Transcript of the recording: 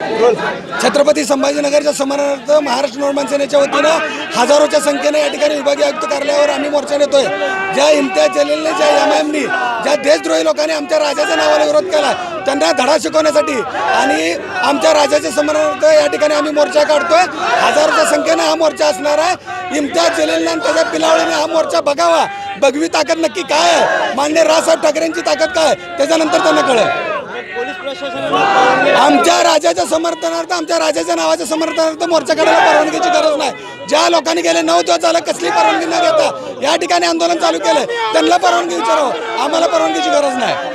छत्रपती संभाजीनगरच्या समानार्थ महाराष्ट्र निर्माण सेनेच्या वतीनं हजारोच्या संख्येने या ठिकाणी विभागीय आयुक्त कार्यालयावर आम्ही मोर्चा नेतोय. ज्या इम्तियाज जलीलने ज्या एम ज्या देशद्रोही लोकांनी आमच्या राजाच्या नावाला विरोध केला त्यांना धडा शिकवण्यासाठी आणि आमच्या राजाच्या समानार्थ या ठिकाणी आम्ही मोर्चा काढतोय. हजारोच्या संख्येने हा मोर्चा असणार आहे इम्तियाज जलीलने आणि त्याच्या पिलावळीने हा मोर्चा बघावा. बघवी ताकद नक्की काय आहे? मान्य राजसाहेब ठाकरेंची ताकद काय त्याच्यानंतर त्यांना कळेल. आमच्या राजाच्या समर्थनार्थ आमच्या राजाच्या नावाच्या समर्थनार्थ मोर्चा काढायला परवानगीची गरज नाही. ज्या लोकांनी गेले नऊ दिवस झालं कसली परवानगी न घेता या ठिकाणी आंदोलन चालू केलं. त्यांना परवानगी विचारावं. आम्हाला परवानगीची गरज नाही.